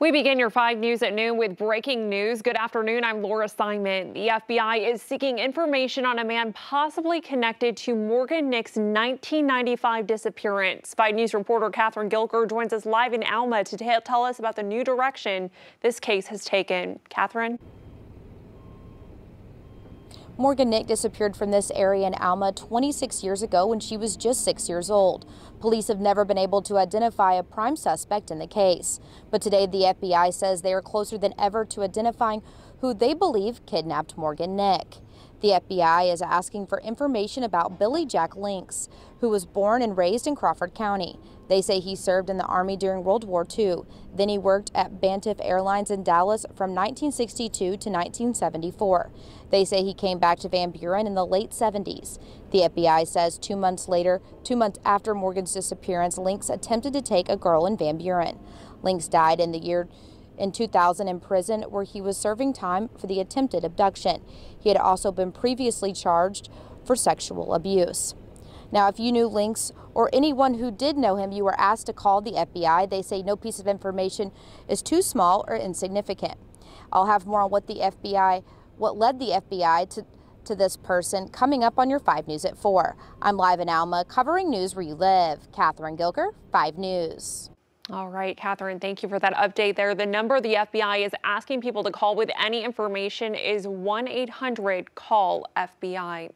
We begin your 5 News at noon with breaking news. Good afternoon. I'm Laura Simon. The FBI is seeking information on a man possibly connected to Morgan Nick's 1995 disappearance. 5 News reporter Catherine Gilker joins us live in Alma to tell us about the new direction this case has taken. Catherine? Morgan Nick disappeared from this area in Alma 26 years ago when she was just six years old. Police have never been able to identify a prime suspect in the case. But today the FBI says they are closer than ever to identifying who they believe kidnapped Morgan Nick. The FBI is asking for information about Billy Jack Lincks, who was born and raised in Crawford County. They say he served in the Army during World War II. Then he worked at Braniff Airlines in Dallas from 1962 to 1974. They say he came back to Van Buren in the late 70s. The FBI says two months later, two months after Morgan's disappearance, Lincks attempted to take a girl in Van Buren. Lincks died in the year in 2000 in prison where he was serving time for the attempted abduction. He had also been previously charged for sexual abuse. Now, if you knew Lincks or anyone who did know him, you were asked to call the FBI. They say no piece of information is too small or insignificant. I'll have more on what the FBI, what led the FBI to to this person coming up on your 5 News at 4. I'm live in Alma covering news where you live. Catherine Gilker, 5 News. All right, Catherine, thank you for that update there. The number the FBI is asking people to call with any information is 1 800 CALL FBI.